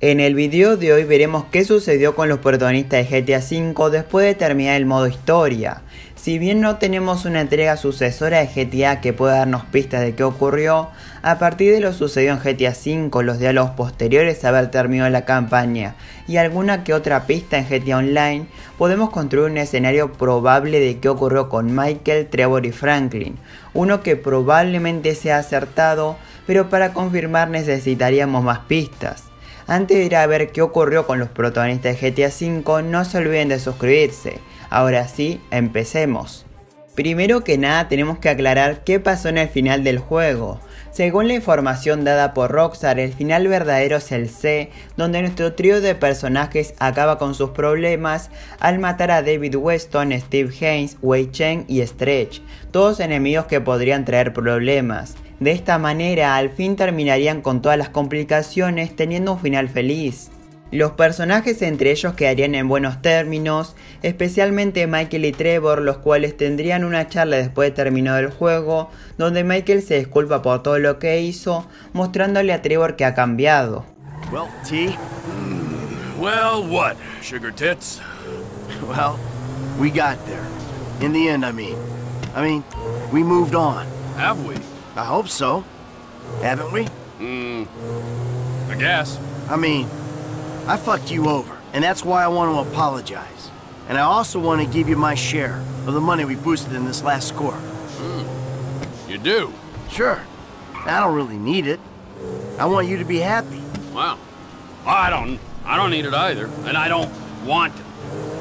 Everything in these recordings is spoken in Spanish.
En el video de hoy veremos qué sucedió con los protagonistas de GTA V después de terminar el modo historia. Si bien no tenemos una entrega sucesora de GTA que pueda darnos pistas de qué ocurrió, a partir de lo sucedido en GTA V, los diálogos posteriores a haber terminado la campaña y alguna que otra pista en GTA Online, podemos construir un escenario probable de qué ocurrió con Michael, Trevor y Franklin, uno que probablemente sea acertado, pero para confirmar necesitaríamos más pistas. Antes de ir a ver qué ocurrió con los protagonistas de GTA V, no se olviden de suscribirse. Ahora sí, empecemos. Primero que nada tenemos que aclarar qué pasó en el final del juego. Según la información dada por Rockstar, el final verdadero es el C, donde nuestro trío de personajes acaba con sus problemas al matar a David Weston, Steve Haynes, Wei Chen y Stretch, todos enemigos que podrían traer problemas. De esta manera, al fin terminarían con todas las complicaciones teniendo un final feliz. Los personajes entre ellos quedarían en buenos términos, especialmente Michael y Trevor, los cuales tendrían una charla después de terminado el juego, donde Michael se disculpa por todo lo que hizo, mostrándole a Trevor que ha cambiado. Well, T? Well, what, sugar tits? Well, we got there. In the end, I mean. I mean, we moved on. Have we? I hope so. Haven't we? Hmm. I guess. I mean, I fucked you over, and that's why I want to apologize. And I also want to give you my share of the money we boosted in this last score. You do? Sure. I don't really need it. I want you to be happy. Wow. I don't. I don't need it either, and I don't want it.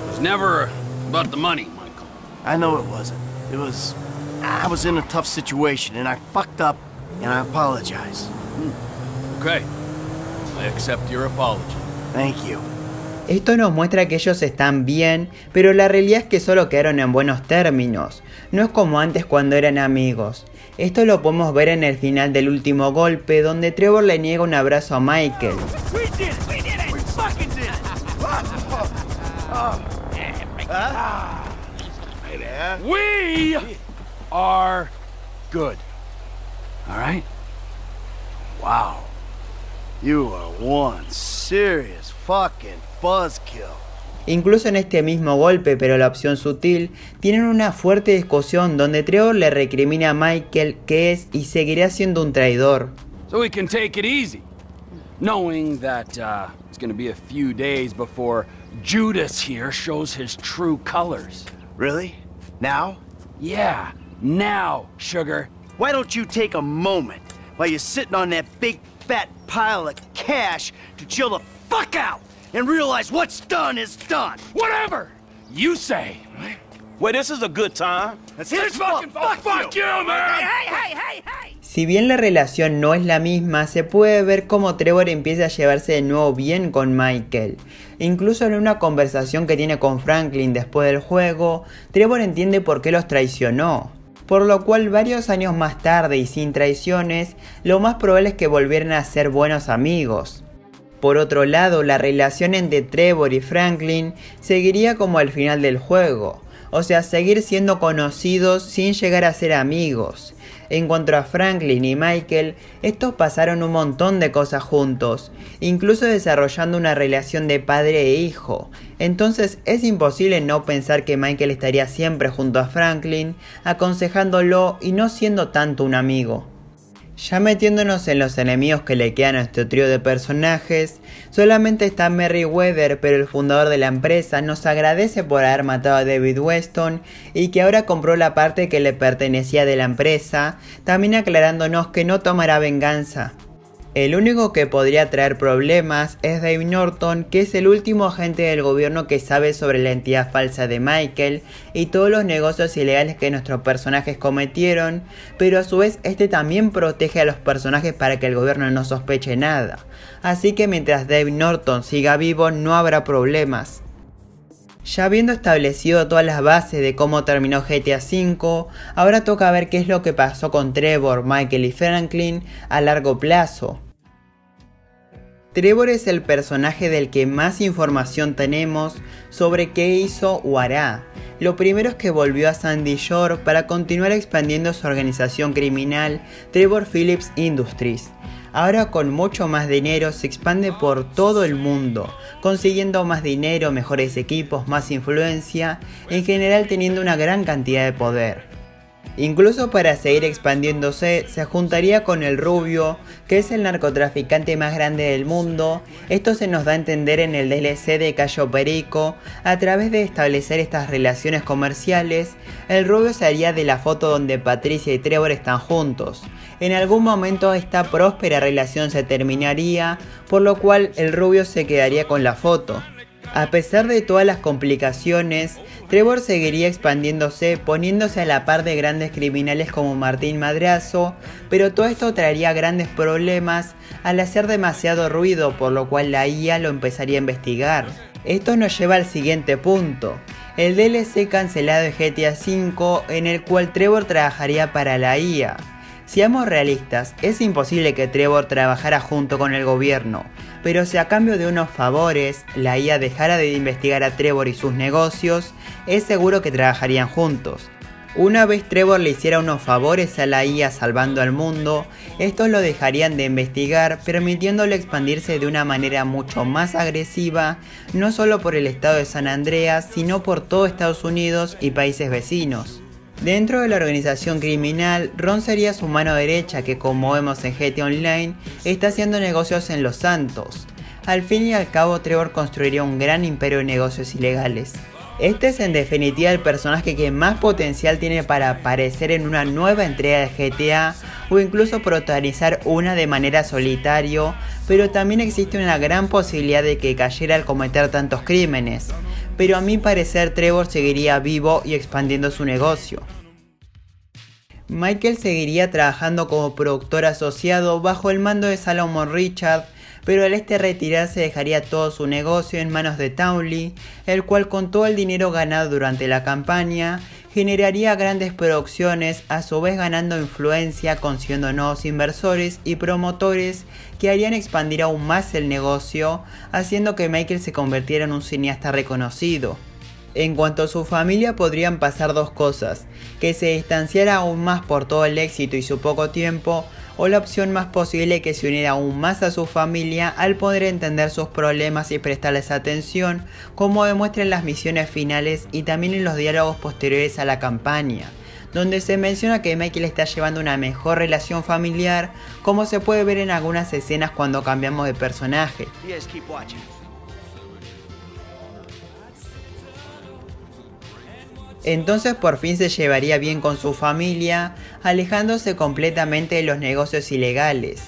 It's never about the money, Michael. I know it wasn't. It was... I was in a tough situation, and I fucked up, and I apologize. Okay. I accept your apology. Thank you. Esto nos muestra que ellos están bien, pero la realidad es que solo quedaron en buenos términos. No es como antes cuando eran amigos. Esto lo podemos ver en el final del último golpe, donde Trevor le niega un abrazo a Michael. We are good. All right? Wow. You are one serious fucking buzzkill. Incluso en este mismo golpe, pero la opción sutil, tienen una fuerte discusión donde Trevor le recrimina a Michael que es y seguirá siendo un traidor. So we can take it easy, knowing that uh, it's gonna be a few days before Judas here shows his true colors. Really? Now? Yeah, now, sugar. Why don't you take a moment while you're sitting on that big fat pile of cash to chill the fuck out and realize what's done is done? Whatever you say. Well, this is a good time. That's his fault. fuck, fuck you, man. Hey, hey, hey, hey! Si bien la relación no es la misma, se puede ver cómo Trevor empieza a llevarse de nuevo bien con Michael. Incluso en una conversación que tiene con Franklin después del juego, Trevor entiende por qué los traicionó. Por lo cual varios años más tarde y sin traiciones, lo más probable es que volvieran a ser buenos amigos. Por otro lado, la relación entre Trevor y Franklin seguiría como al final del juego, o sea, seguir siendo conocidos sin llegar a ser amigos. En cuanto a Franklin y Michael, estos pasaron un montón de cosas juntos, incluso desarrollando una relación de padre e hijo. Entonces es imposible no pensar que Michael estaría siempre junto a Franklin, aconsejándolo y no siendo tanto un amigo. Ya metiéndonos en los enemigos que le quedan a nuestro trío de personajes, solamente está Merryweather, pero el fundador de la empresa nos agradece por haber matado a David Weston y que ahora compró la parte que le pertenecía de la empresa, también aclarándonos que no tomará venganza. El único que podría traer problemas es Dave Norton, que es el último agente del gobierno que sabe sobre la entidad falsa de Michael y todos los negocios ilegales que nuestros personajes cometieron, pero a su vez este también protege a los personajes para que el gobierno no sospeche nada. Así que mientras Dave Norton siga vivo no habrá problemas. Ya habiendo establecido todas las bases de cómo terminó GTA V, ahora toca ver qué es lo que pasó con Trevor, Michael y Franklin a largo plazo. Trevor es el personaje del que más información tenemos sobre qué hizo o hará. Lo primero es que volvió a Sandy Shore para continuar expandiendo su organización criminal Trevor Phillips Industries. Ahora con mucho más dinero se expande por todo el mundo, consiguiendo más dinero, mejores equipos, más influencia, en general teniendo una gran cantidad de poder. Incluso para seguir expandiéndose, se juntaría con el Rubio, que es el narcotraficante más grande del mundo. Esto se nos da a entender en el DLC de Cayo Perico. A través de establecer estas relaciones comerciales, el Rubio se haría de la foto donde Patricia y Trevor están juntos. En algún momento esta próspera relación se terminaría, por lo cual el Rubio se quedaría con la foto. A pesar de todas las complicaciones, Trevor seguiría expandiéndose, poniéndose a la par de grandes criminales como Martín Madrazo, pero todo esto traería grandes problemas al hacer demasiado ruido, por lo cual la IA lo empezaría a investigar. Esto nos lleva al siguiente punto, el DLC cancelado de GTA V en el cual Trevor trabajaría para la IA. Seamos realistas, es imposible que Trevor trabajara junto con el gobierno, pero si a cambio de unos favores la IA dejara de investigar a Trevor y sus negocios, es seguro que trabajarían juntos. Una vez Trevor le hiciera unos favores a la IA salvando al mundo, estos lo dejarían de investigar, permitiéndole expandirse de una manera mucho más agresiva, no solo por el estado de San Andreas, sino por todo Estados Unidos y países vecinos. Dentro de la organización criminal, Ron sería su mano derecha que como vemos en GTA Online, está haciendo negocios en Los Santos. Al fin y al cabo Trevor construiría un gran imperio de negocios ilegales. Este es en definitiva el personaje que más potencial tiene para aparecer en una nueva entrega de GTA o incluso protagonizar una de manera solitario, pero también existe una gran posibilidad de que cayera al cometer tantos crímenes pero a mi parecer Trevor seguiría vivo y expandiendo su negocio. Michael seguiría trabajando como productor asociado bajo el mando de Salomon Richard, pero al este retirarse dejaría todo su negocio en manos de Townley, el cual con todo el dinero ganado durante la campaña generaría grandes producciones, a su vez ganando influencia, consiguiendo nuevos inversores y promotores que harían expandir aún más el negocio, haciendo que Michael se convirtiera en un cineasta reconocido. En cuanto a su familia podrían pasar dos cosas, que se distanciara aún más por todo el éxito y su poco tiempo, o la opción más posible que se uniera aún más a su familia al poder entender sus problemas y prestarles atención, como demuestra en las misiones finales y también en los diálogos posteriores a la campaña, donde se menciona que Michael está llevando una mejor relación familiar, como se puede ver en algunas escenas cuando cambiamos de personaje. Entonces por fin se llevaría bien con su familia, alejándose completamente de los negocios ilegales.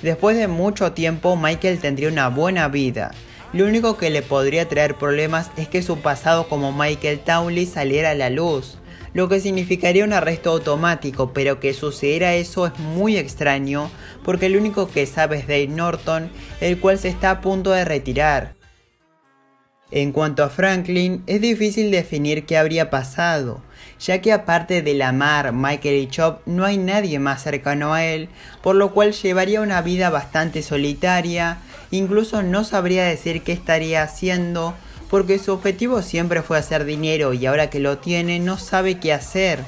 Después de mucho tiempo Michael tendría una buena vida. Lo único que le podría traer problemas es que su pasado como Michael Townley saliera a la luz, lo que significaría un arresto automático, pero que sucediera eso es muy extraño porque el único que sabe es Dave Norton, el cual se está a punto de retirar. En cuanto a Franklin, es difícil definir qué habría pasado, ya que aparte de Lamar, Michael y Chop, no hay nadie más cercano a él, por lo cual llevaría una vida bastante solitaria, incluso no sabría decir qué estaría haciendo, porque su objetivo siempre fue hacer dinero y ahora que lo tiene no sabe qué hacer.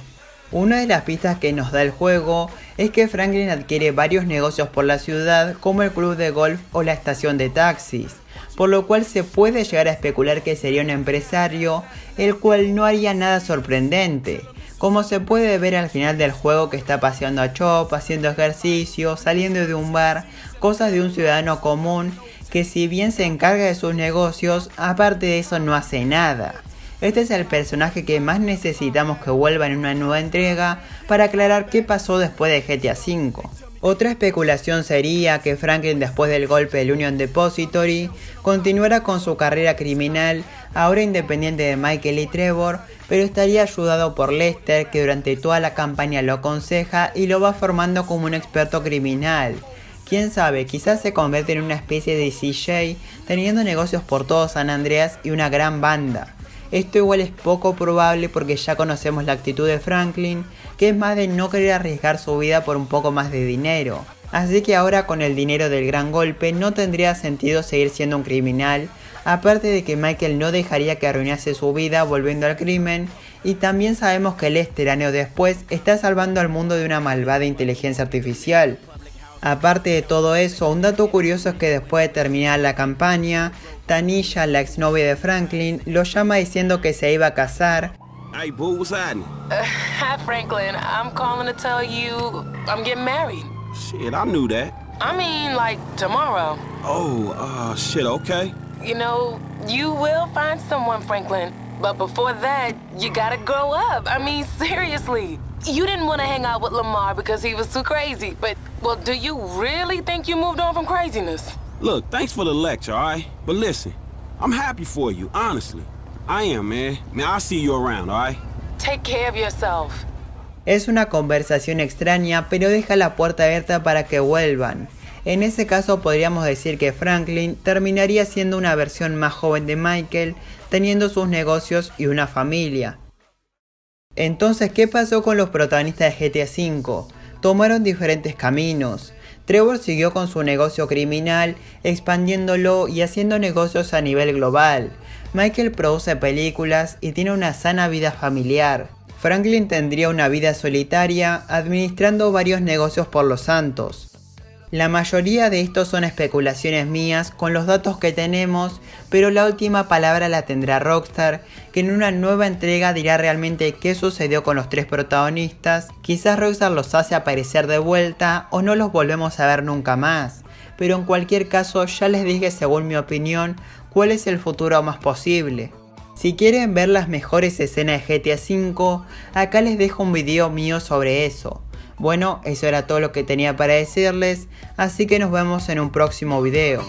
Una de las pistas que nos da el juego es que Franklin adquiere varios negocios por la ciudad como el club de golf o la estación de taxis por lo cual se puede llegar a especular que sería un empresario, el cual no haría nada sorprendente. Como se puede ver al final del juego que está paseando a Chop, haciendo ejercicio, saliendo de un bar, cosas de un ciudadano común que si bien se encarga de sus negocios, aparte de eso no hace nada. Este es el personaje que más necesitamos que vuelva en una nueva entrega para aclarar qué pasó después de GTA V. Otra especulación sería que Franklin después del golpe del Union Depository continuara con su carrera criminal, ahora independiente de Michael y Trevor, pero estaría ayudado por Lester que durante toda la campaña lo aconseja y lo va formando como un experto criminal. Quién sabe, quizás se convierte en una especie de CJ, teniendo negocios por todo San Andreas y una gran banda. Esto igual es poco probable porque ya conocemos la actitud de Franklin, que es más de no querer arriesgar su vida por un poco más de dinero. Así que ahora con el dinero del gran golpe no tendría sentido seguir siendo un criminal, aparte de que Michael no dejaría que arruinase su vida volviendo al crimen, y también sabemos que Lester años después está salvando al mundo de una malvada inteligencia artificial. Aparte de todo eso, un dato curioso es que después de terminar la campaña, Tanisha, la exnovia de Franklin, lo llama diciendo que se iba a casar. Hey, boo, what's happening? Uh, hi, Franklin. I'm calling to tell you I'm getting married. Shit, I knew that. I mean, like, tomorrow. Oh, uh, shit, okay. You know, you will find someone, Franklin. But before that, you gotta grow up. I mean, seriously. You didn't want to hang out with Lamar because he was too crazy. But, well, do you really think you moved on from craziness? Look, thanks for the lecture, alright? But listen, I'm happy for you, honestly. I am, man. Man, I'll see you around, alright? Take care of yourself. Es una conversación extraña, pero deja la puerta abierta para que vuelvan. En ese caso podríamos decir que Franklin terminaría siendo una versión más joven de Michael, teniendo sus negocios y una familia. Entonces, ¿qué pasó con los protagonistas de GTA V? Tomaron diferentes caminos. Trevor siguió con su negocio criminal, expandiéndolo y haciendo negocios a nivel global. Michael produce películas y tiene una sana vida familiar. Franklin tendría una vida solitaria, administrando varios negocios por los santos. La mayoría de estos son especulaciones mías con los datos que tenemos, pero la última palabra la tendrá Rockstar, que en una nueva entrega dirá realmente qué sucedió con los tres protagonistas. Quizás Rockstar los hace aparecer de vuelta o no los volvemos a ver nunca más. Pero en cualquier caso ya les dije según mi opinión cuál es el futuro más posible. Si quieren ver las mejores escenas de GTA V, acá les dejo un video mío sobre eso. Bueno, eso era todo lo que tenía para decirles, así que nos vemos en un próximo video.